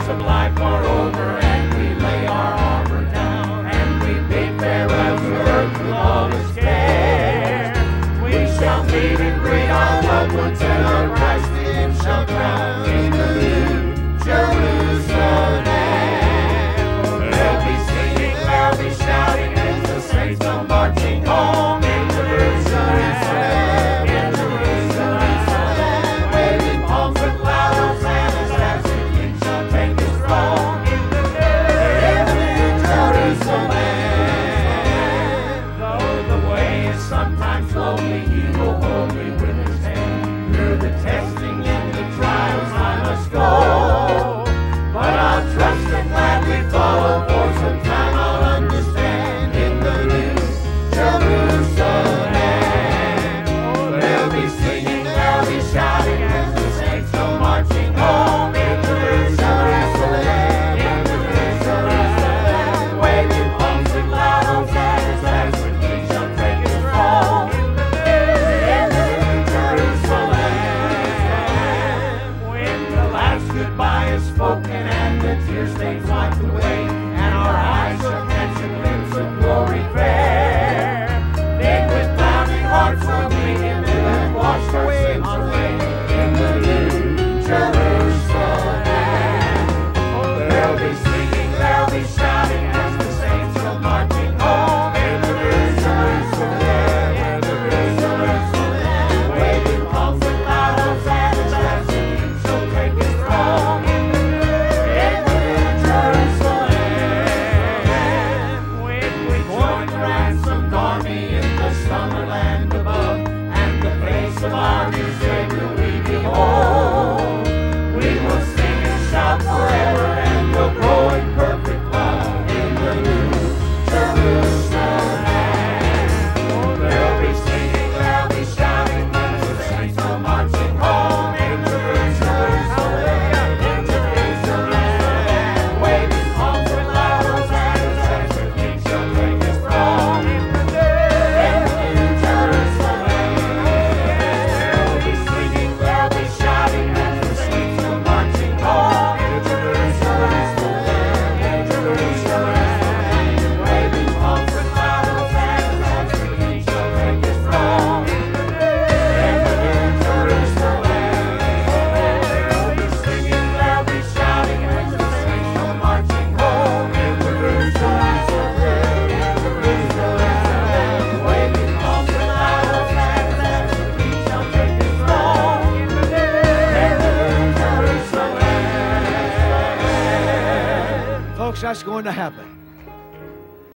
sublime. and the place of our museum. Folks, that's going to happen.